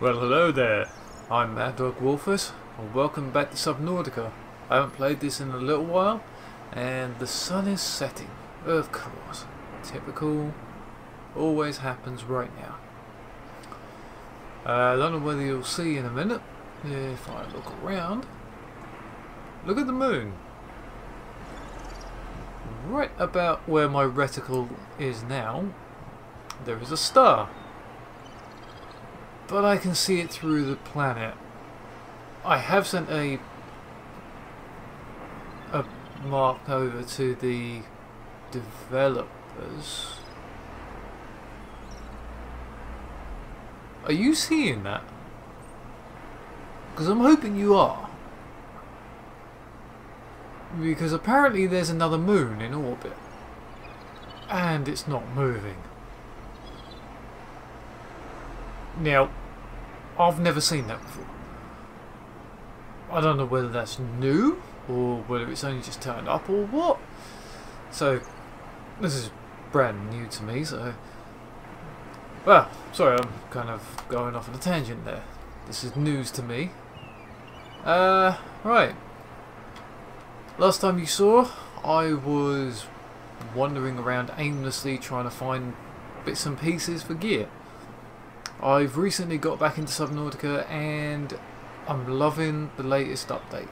Well, hello there. I'm Mad Dog Wolfus, and welcome back to Subnautica. I haven't played this in a little while, and the sun is setting. Of course. Typical. Always happens right now. Uh, I don't know whether you'll see in a minute, if I look around. Look at the moon. Right about where my reticle is now, there is a star. But I can see it through the planet. I have sent a a mark over to the developers. Are you seeing that? Because I'm hoping you are. Because apparently there's another moon in orbit. And it's not moving. Now, I've never seen that before. I don't know whether that's new or whether it's only just turned up or what. So, this is brand new to me, so... Well, sorry, I'm kind of going off on a tangent there. This is news to me. Uh, right. Last time you saw, I was wandering around aimlessly trying to find bits and pieces for gear. I've recently got back into Subnautica and I'm loving the latest update.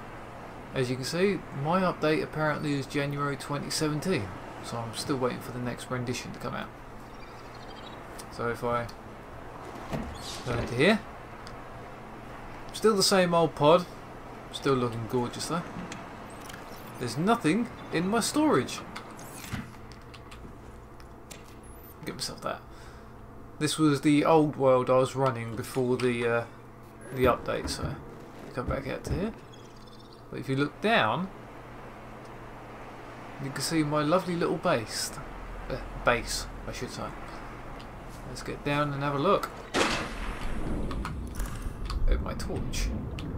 As you can see, my update apparently is January 2017, so I'm still waiting for the next rendition to come out. So if I go into here, still the same old pod, still looking gorgeous though. There's nothing in my storage. Get myself that. This was the old world I was running before the uh, the update, so come back out to here. But if you look down, you can see my lovely little base. Uh, base, I should say. Let's get down and have a look. With my torch.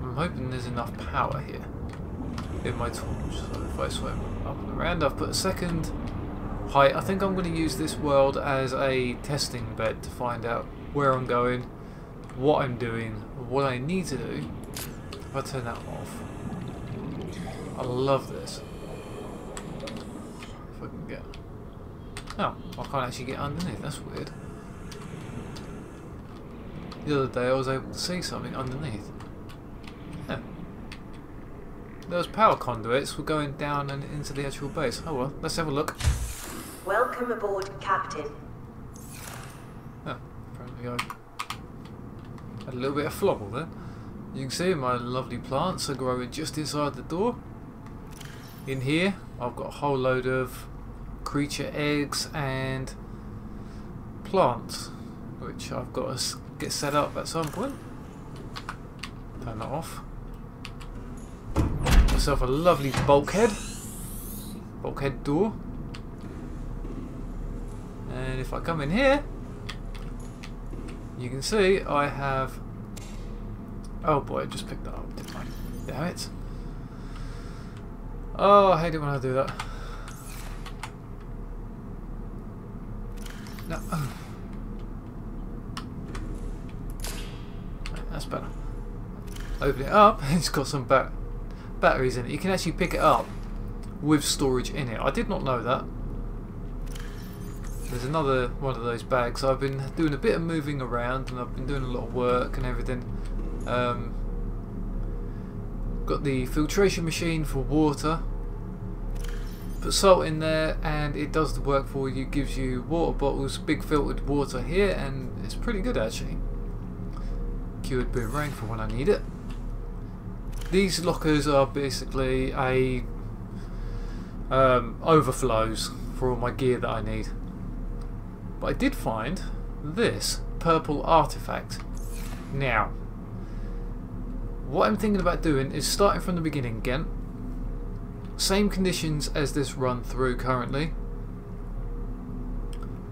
I'm hoping there's enough power here. In my torch. So if I swim up and around, I've put a second Hi, I think I'm going to use this world as a testing bed to find out where I'm going, what I'm doing, what I need to do. If I turn that off. I love this. If I can get... Oh, I can't actually get underneath, that's weird. The other day I was able to see something underneath. Yeah. Those power conduits were going down and into the actual base. Oh well, let's have a look. Aboard, Captain. Oh, apparently I had a little bit of flobble there. You can see my lovely plants are growing just inside the door. In here, I've got a whole load of creature eggs and plants, which I've got to get set up at some point. Turn that off. Myself a lovely bulkhead. Bulkhead door. And if I come in here, you can see I have... Oh boy, I just picked that up, didn't I? Damn it. Oh, I hate it when I do that. No. That's better. Open it up, it's got some bat batteries in it. You can actually pick it up with storage in it. I did not know that. There's another one of those bags. I've been doing a bit of moving around and I've been doing a lot of work and everything. Um, got the filtration machine for water. Put salt in there and it does the work for you. Gives you water bottles, big filtered water here and it's pretty good actually. Cured boomerang for when I need it. These lockers are basically a um, overflows for all my gear that I need. But I did find this purple artifact. Now, what I'm thinking about doing is starting from the beginning again. Same conditions as this run through currently.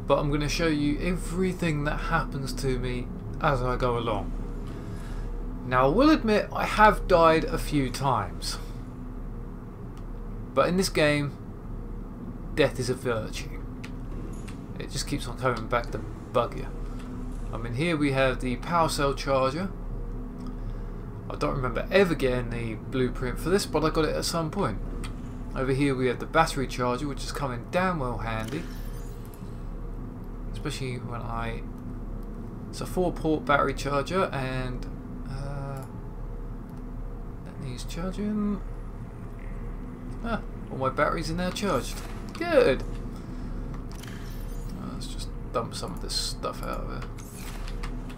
But I'm going to show you everything that happens to me as I go along. Now I will admit I have died a few times. But in this game, death is a virtue. It just keeps on coming back to bug you. I mean, here we have the power cell charger. I don't remember ever getting the blueprint for this, but I got it at some point. Over here we have the battery charger, which is coming damn well handy. Especially when I... It's a four port battery charger and... Uh, that needs charging. Ah, all my batteries are now charged. Good! Dump some of this stuff out of it.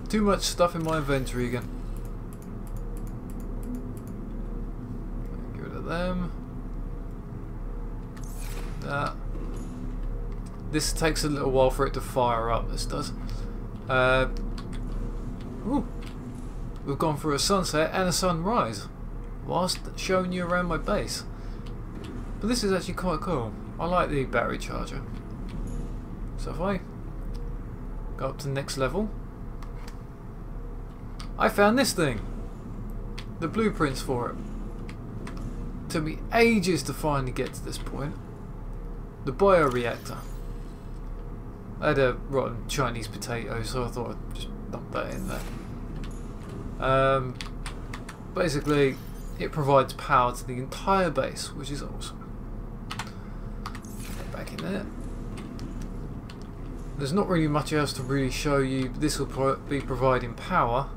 Too much stuff in my inventory again. Get rid of them. That. This takes a little while for it to fire up, this does. Uh, ooh. We've gone through a sunset and a sunrise whilst showing you around my base. But this is actually quite cool. I like the battery charger. So if I go up to the next level, I found this thing. The blueprints for it. Took me ages to finally get to this point. The bioreactor. I had a rotten Chinese potato, so I thought I'd just dump that in there. Um, basically, it provides power to the entire base, which is awesome. Get back in there. There's not really much else to really show you. This will pro be providing power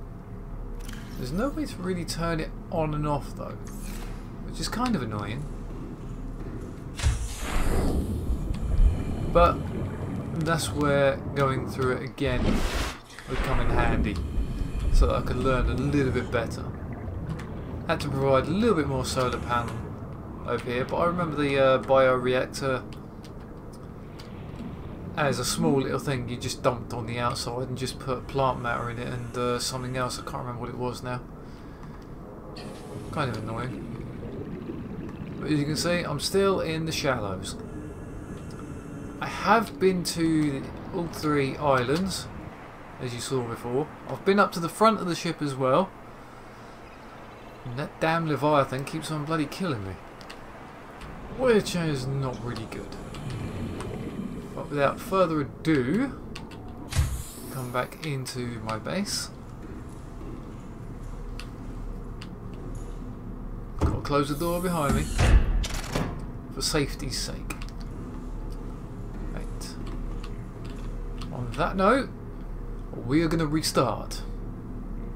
there's no way to really turn it on and off though, which is kind of annoying. But that's where going through it again would come in handy, so that I could learn a little bit better. Had to provide a little bit more solar panel over here, but I remember the uh, bioreactor as a small little thing you just dumped on the outside and just put plant matter in it and uh, something else. I can't remember what it was now. Kind of annoying. But as you can see, I'm still in the shallows. I have been to all three islands, as you saw before. I've been up to the front of the ship as well. And that damn Leviathan keeps on bloody killing me. Which is not really good. Without further ado, come back into my base. Got to close the door behind me for safety's sake. Right. On that note, we are going to restart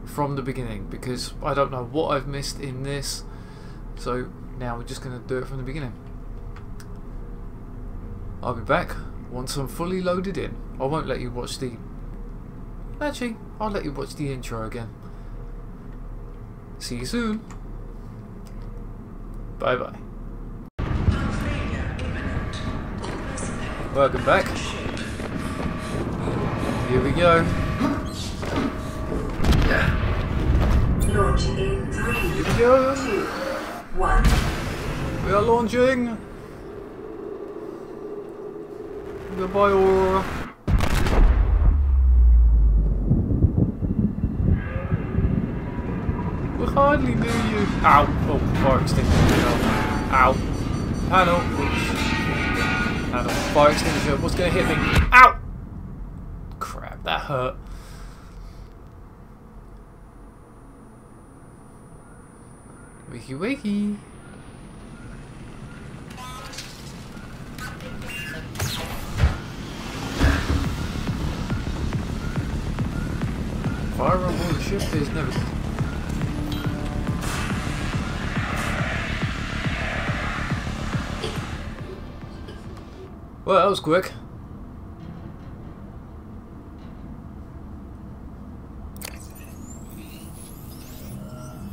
from the beginning because I don't know what I've missed in this. So now we're just going to do it from the beginning. I'll be back once I'm fully loaded in. I won't let you watch the... Actually, I'll let you watch the intro again. See you soon. Bye bye. Welcome back. Here we go. Launch in three, Here we go. We are launching. Goodbye, Aurora. We hardly knew you. Ow! Oh, fire extinguisher. Ow! Panel. Oops. Panel. Fire extinguisher. What's going to hit me? Ow! Crap, that hurt. Wakey wakey. Fire on the ship is never. Well, that was quick.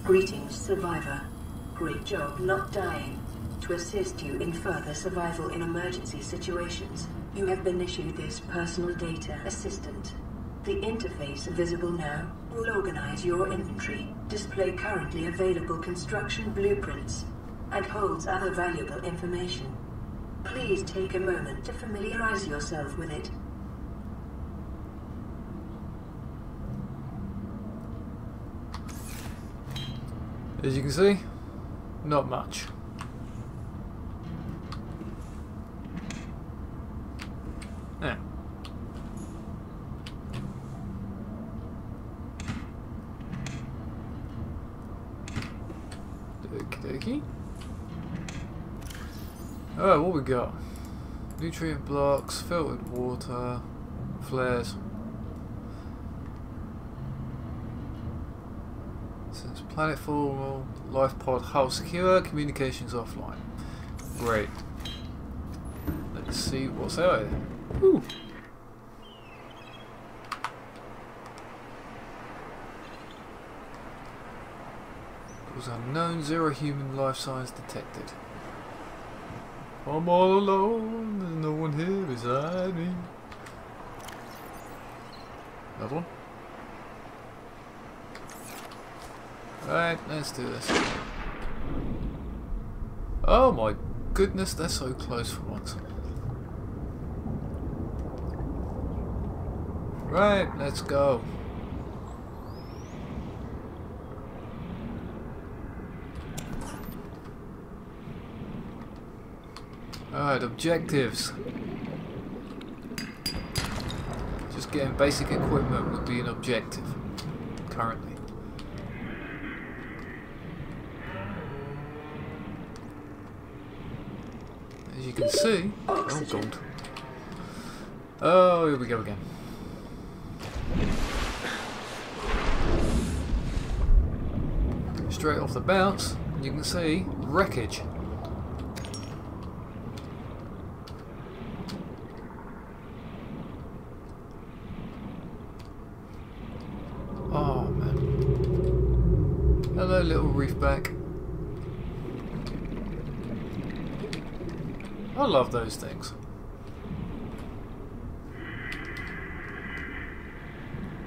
Greetings, survivor. Great job not dying. To assist you in further survival in emergency situations, you have been issued this personal data assistant. The interface visible now will organize your inventory, display currently available construction blueprints, and holds other valuable information. Please take a moment to familiarize yourself with it. As you can see, not much. Okay. All right. what we got? Nutrient blocks, filtered water, flares. Since formal life pod hull secure, communications offline. Great. Let's see what's out here. Ooh. Unknown, zero human life signs detected. I'm all alone, there's no one here beside me. Another one? Right, let's do this. Oh my goodness, they're so close for once. Right, let's go. Alright, objectives. Just getting basic equipment would be an objective, currently. As you can see, oh god. Oh, here we go again. Straight off the bounce, you can see wreckage. Oh man. Hello reefback. I love those things.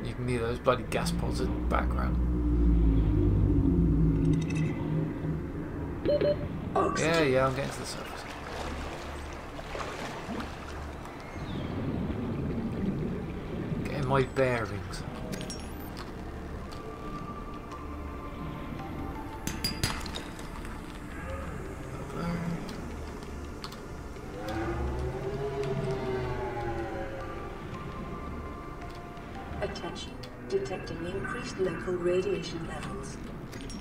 You can hear those bloody gas pods in the background. Yeah, yeah, I'm getting to the surface. Getting my bearings. Detecting increased local radiation levels.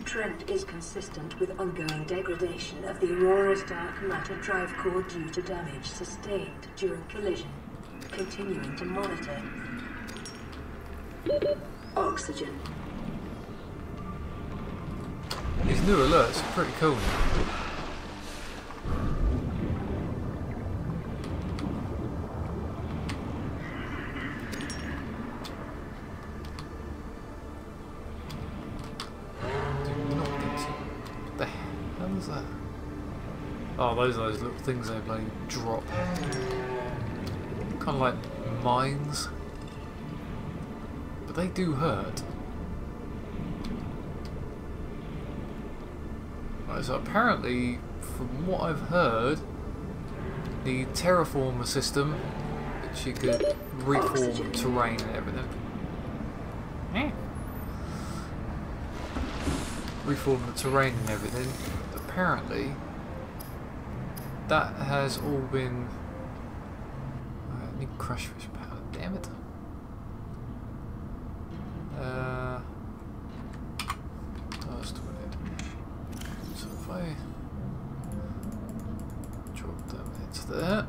Trend is consistent with ongoing degradation of the Aurora's dark matter drive core due to damage sustained during collision. Continuing to monitor. Oxygen. These new alerts are pretty cool. Do not get to- What the hell is that? Oh, those those little things they bloody drop. Kind of like mines. But they do hurt. Right, so apparently, from what I've heard, the terraformer system, which you could reform terrain and everything. Eh. Reform the terrain and everything. Apparently, that has all been. Uh, I need crash fish powder. Damn it. Uh. Last one. So if I drop them into there.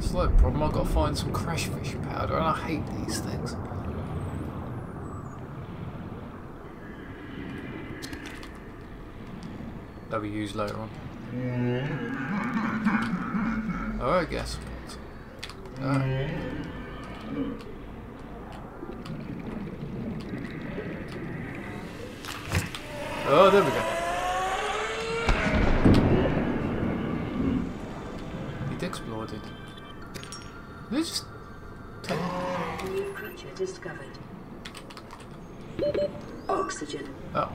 Slight problem, I've got to find some crash fish powder and I hate these things. They'll be used later on. Oh, I guess. Uh, Oh, there we go. It exploded. They just. New creature discovered. Oxygen. Oh.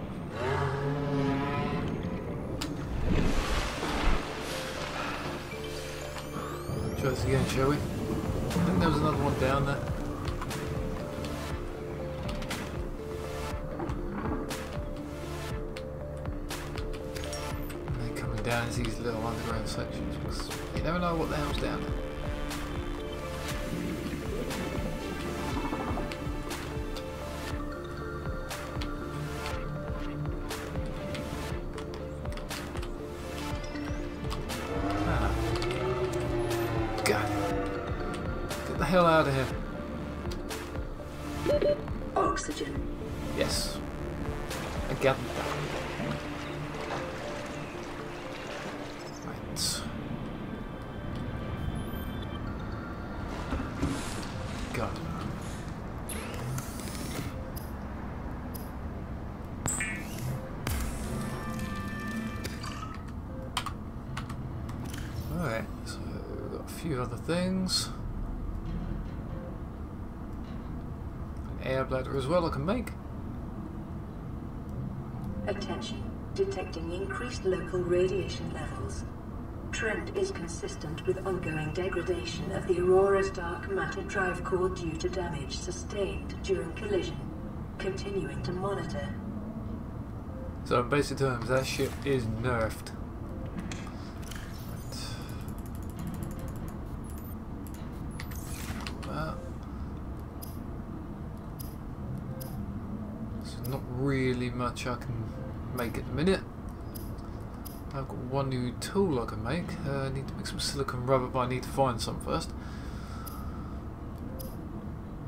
Again, shall we? I think there was another one down there. And they're coming down into these little underground sections you never know what the hell's down there. Few other things. An air bladder as well I can make. Attention. Detecting increased local radiation levels. Trend is consistent with ongoing degradation of the Aurora's dark matter drive core due to damage sustained during collision. Continuing to monitor. So in basic terms, that ship is nerfed. Right. That. So not much I can make at the minute. I've got one new tool I can make. Uh, I need to make some silicon rubber, but I need to find some first.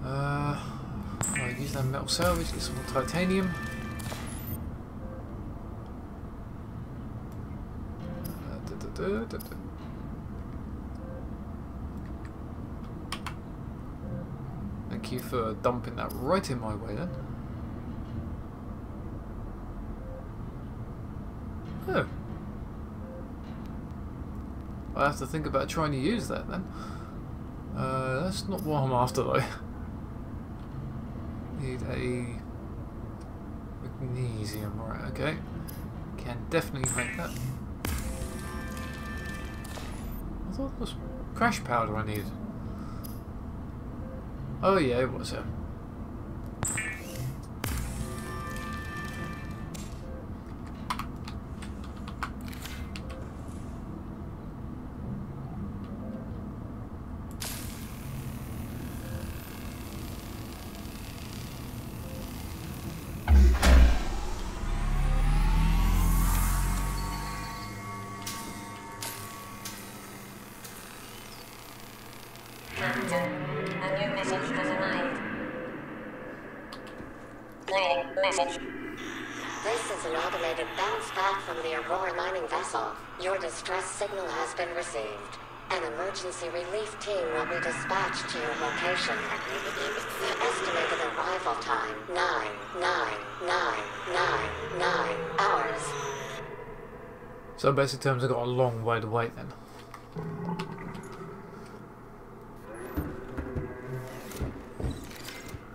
Uh, use that metal salvage, get some more titanium. Uh. Thank you for dumping that right in my way then. Oh. I have to think about trying to use that then. Uh, that's not what I'm after though. Need a magnesium, right, okay. Can definitely make that. I thought it was crash powder I needed. Oh yeah, it was it. This is an automated bounce back from the Aurora mining vessel. Your distress signal has been received. An emergency relief team will be dispatched to your location. Estimated arrival time, nine, nine, nine, nine, nine hours. So basic terms, I've got a long way to wait then.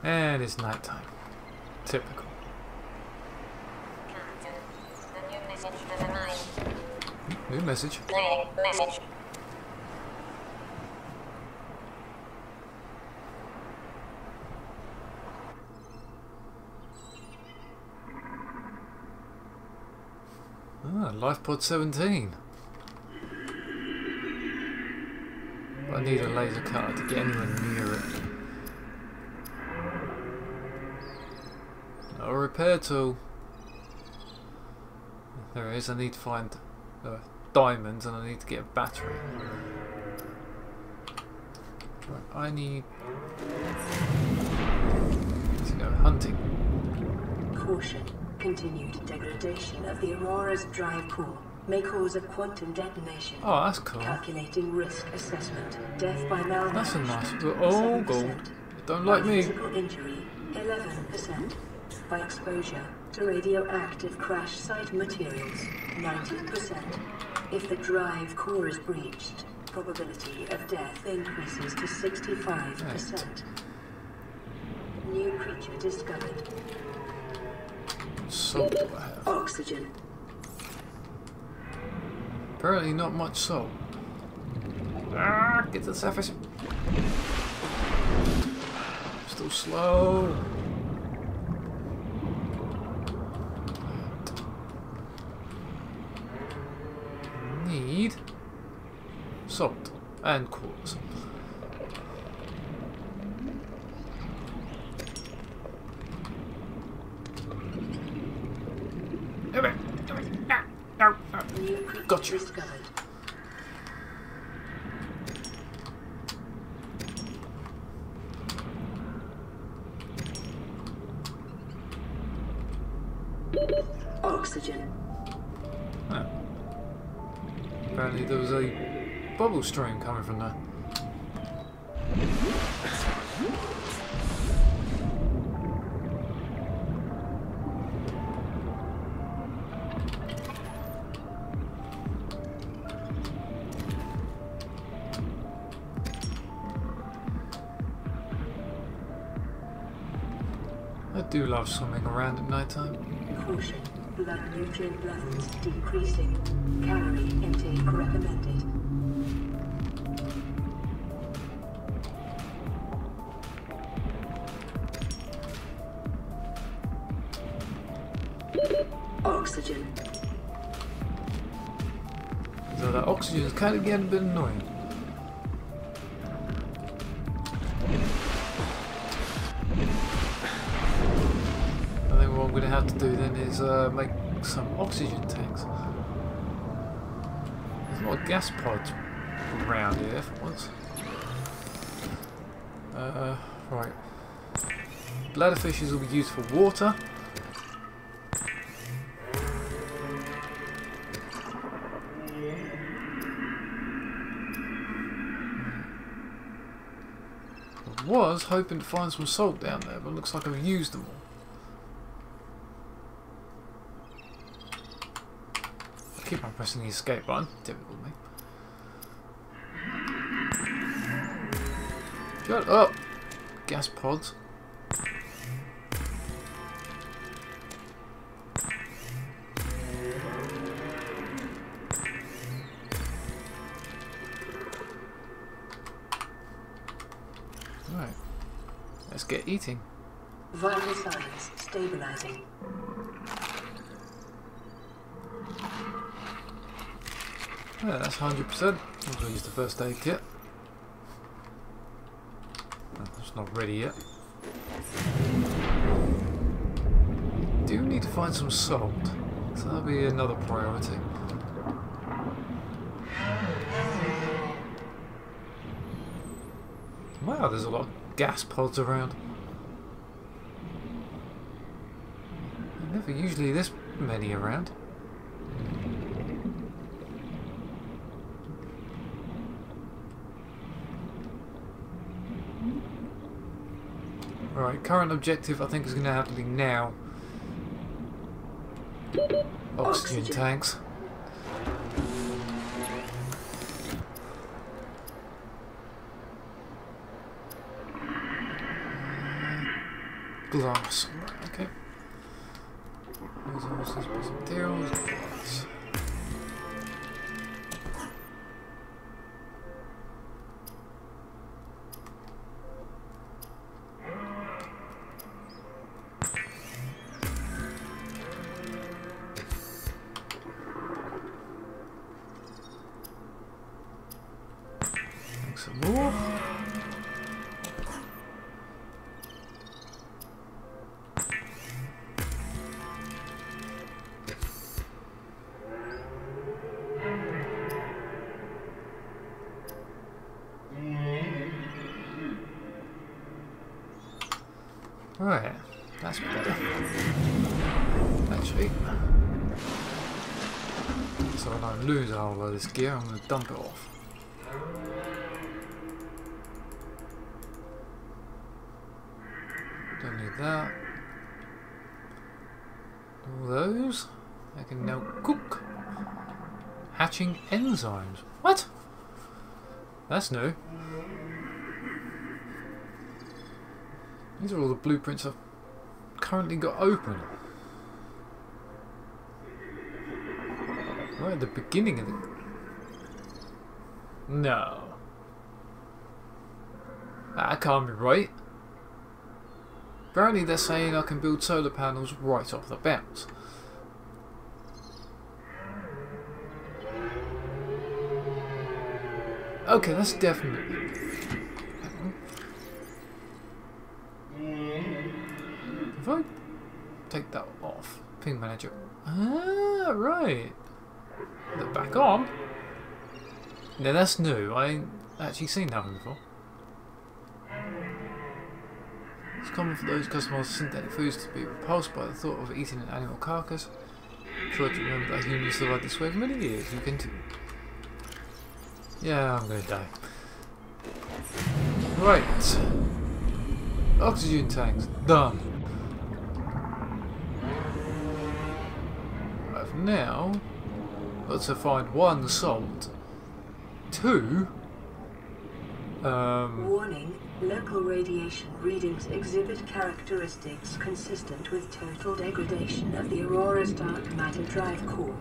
And it's night time. Typical. Captain, a new message has arrived. New message. Play message. Ah, LifePod 17. I need a laser cutter to get anywhere near it. No repair tool. There is. I need to find uh, diamonds and I need to get a battery. Right, I need to go hunting. Caution. Continued degradation of the Aurora's drive core may cause a quantum detonation. Oh, that's cool. Calculating risk assessment. Death by malnutrition. That's a nice. Oh, 7%. gold. Don't like me. Injury. 11%. By exposure to radioactive crash site materials. 90%. If the drive core is breached, probability of death increases to 65%. New creature discovered. Salt do I have? Oxygen. Apparently not much salt. Ah, get to the surface. Still slow. Need salt and quartz. Come here, ah, ah, ah. Bubble stream coming from there. I do love swimming around at night time. Caution. Blood nutrient levels decreasing. Calorie intake recommended. Kind of getting a bit annoying. I think what I'm going to have to do then is uh, make some oxygen tanks. There's a lot of gas pods around here for once. Uh, right. Bladderfishes will be used for water. Was hoping to find some salt down there, but looks like I've used them all. I keep on pressing the escape button, typical me. Shut up! Gas pods. Eating. Vital signs stabilizing. Yeah, that's 100%. I'm going to use the first aid kit. Oh, it's not ready yet. Do need to find some salt. So that'll be another priority. Wow, there's a lot of gas pods around. Never usually this many around. Right, current objective I think is going to have to be now. Oxygen, Oxygen. tanks. Glass. Materials, Right, that's better. Actually, so I don't lose all of this gear, I'm going to dump it off. Don't need that. All those. I can now cook. Hatching enzymes. What? That's new. These are all the blueprints I've currently got open. Right at the beginning of the... No. That can't be right. Apparently they're saying I can build solar panels right off the bat. Okay, that's definitely... If I take that manager... Ah, right. Back on. Now that's new. I ain't actually seen that one before. It's common for those customers synthetic foods to be repulsed by the thought of eating an animal carcass. Try to remember that humans survived this way for many years. You can. Yeah, I'm gonna die. Right. Oxygen tanks. Done. Right, now, let's find one salt. Two. Um, Warning, local radiation readings exhibit characteristics consistent with total degradation of the Aurora's dark matter drive core.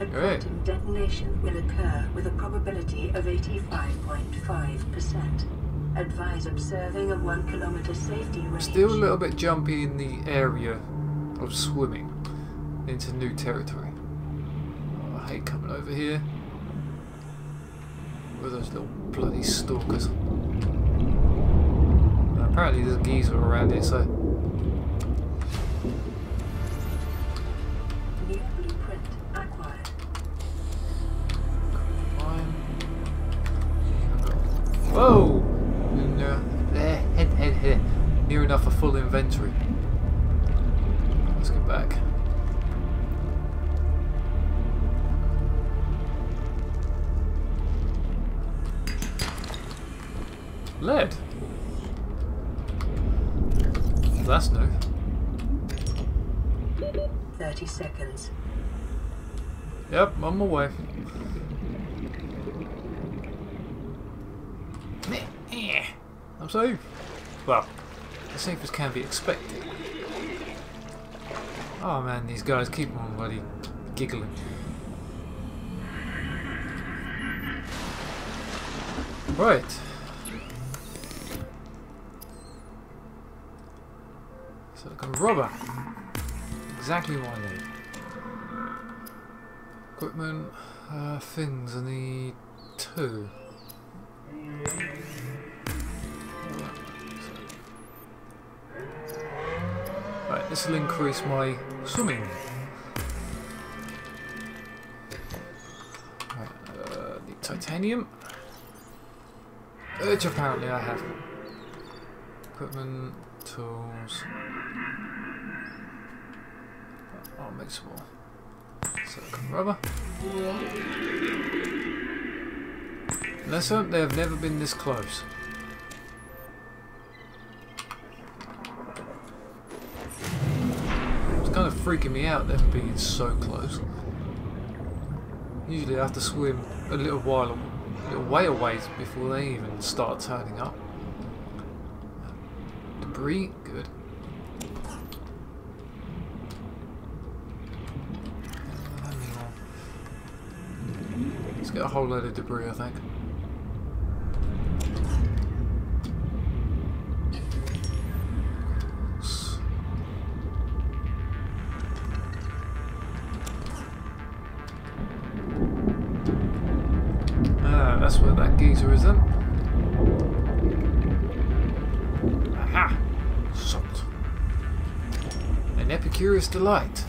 A quantum detonation will occur with a probability of 85.5%. Advise observing a one kilometer safety range. still a little bit jumpy in the area of swimming into new territory. Hate coming over here. With those little bloody stalkers. Apparently there's geyser around here, so 30 seconds. Yep, on my way. I'm safe. Well, as safe as can be expected. Oh man, these guys keep on bloody giggling. Right. Silicon rubber. Exactly what I need. Equipment, uh, things, I need two. Right, this will increase my swimming. Right, uh, titanium. Which apparently I have. Equipment, tools. Mixable. Silicon rubber. Let's hope they've never been this close. It's kind of freaking me out them being so close. Usually I have to swim a little while, a little way away before they even start turning up. Debris, good. How many more? Let's get a whole load of debris, I think. Ah, that's where that geyser is then. Aha! Salt. An Epicurus delight.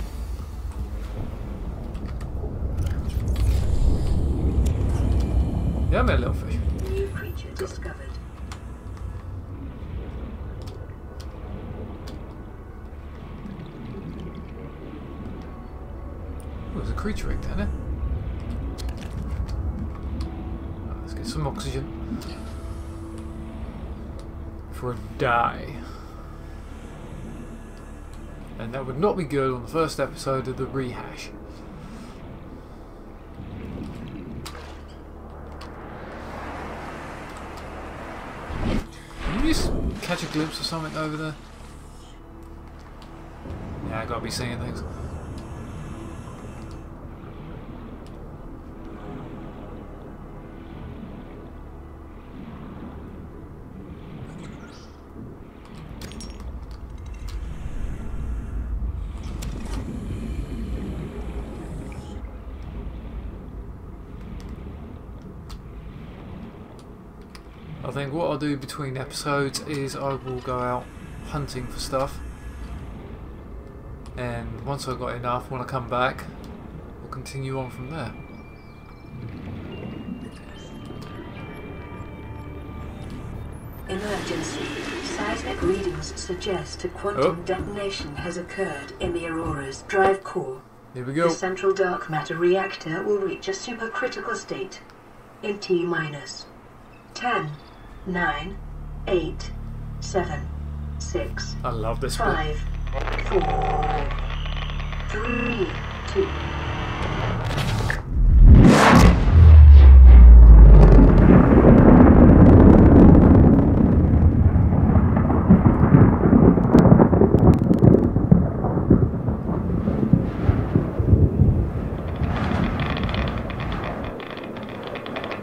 Yeah, my little fish. New creature discovered. Oh, there's a creature egg down there. Ah, Let's get some oxygen. For a die. And that would not be good on the first episode of the rehash. Can you just catch a glimpse of something over there? Yeah, I gotta be seeing things. Do between episodes is I will go out hunting for stuff. And once I've got enough, when I come back, we'll continue on from there. Emergency. Seismic readings suggest a quantum Oh. detonation has occurred in the Aurora's drive core. Here we go. The central dark matter reactor will reach a supercritical state in T minus 10, 9, 8, 7, 6, I love this bit. 5, 4, 3, 2.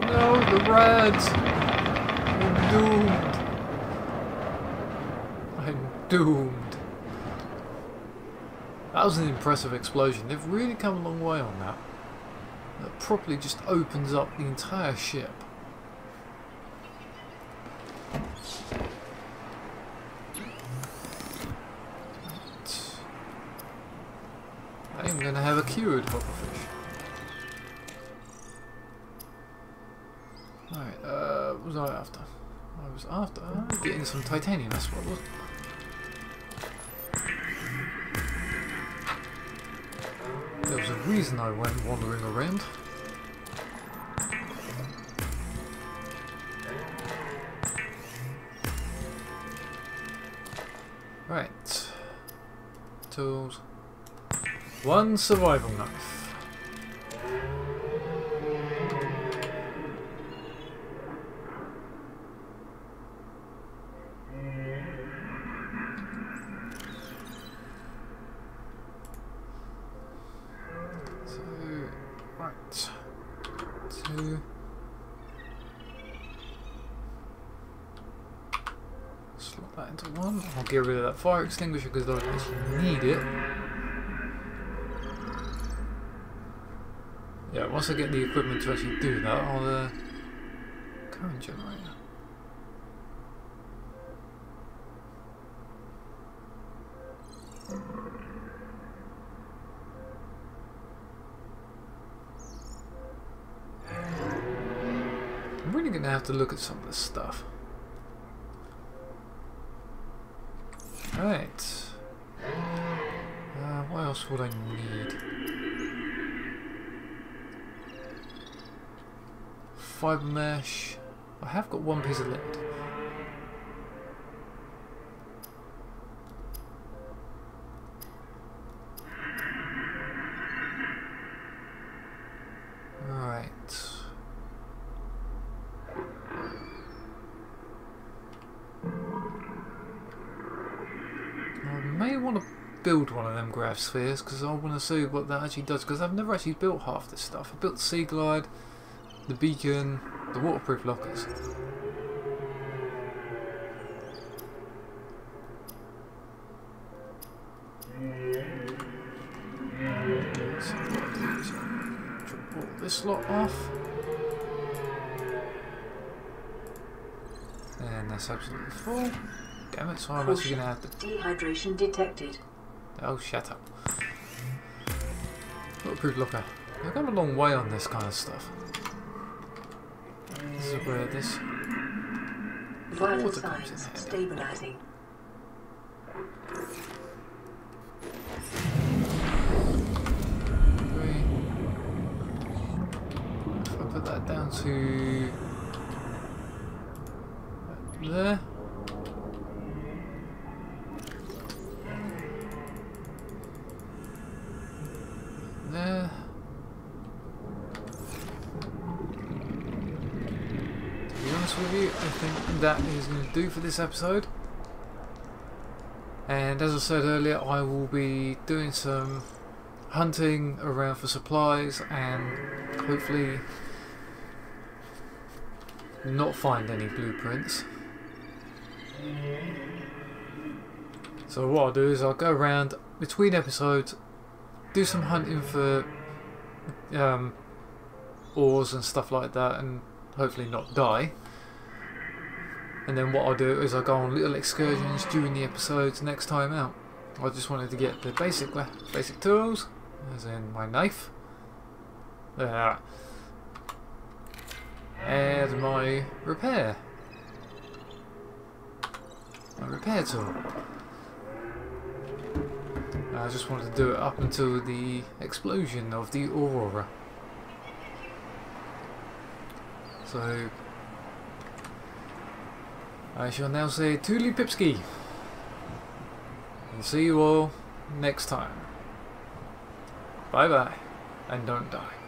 No, the Reds! I'm doomed. I'm doomed. That was an impressive explosion. They've really come a long way on that. That properly just opens up the entire ship. I'm gonna have a cured hopperfish. Alright, uh, what was I after? I was after getting some titanium, that's what it was. Reason I went wandering around. Right. Tools. One survival knife. So, right. Two. Slot that into one. I'll get rid of that fire extinguisher because I actually need it. Yeah, once I get the equipment to actually do that, I'll uh, current generator. I'm really to have to look at some of this stuff. Right. Uh, what else would I need? Fiber mesh. I have got one piece of lead. Right. I may want to build one of them grav spheres because I want to see what that actually does because I've never actually built half this stuff. I built the Seaglide, the beacon, the waterproof lockers. So what I'll do is I'll drop all this lot off. And that's absolutely full. Damn it, so I'm actually going to have to Dehydration detected. Oh, shut up. Waterproof locker. I've come a long way on this kind of stuff. This is where this... Water comes in stabilizing. Three. If I put that down to... There. There. To be honest with you, I think that is going to do for this episode. And as I said earlier, I will be doing some hunting around for supplies and hopefully not find any blueprints. So what I'll do is I'll go around between episodes, do some hunting for um, ores and stuff like that, and hopefully not die. And then what I'll do is I'll go on little excursions during the episodes next time out. I just wanted to get the basic basic tools, as in my knife, uh, and my repair. a repair tool. I just wanted to do it up until the explosion of the Aurora. So I shall now say Tuli Pipski and see you all next time. Bye bye and don't die.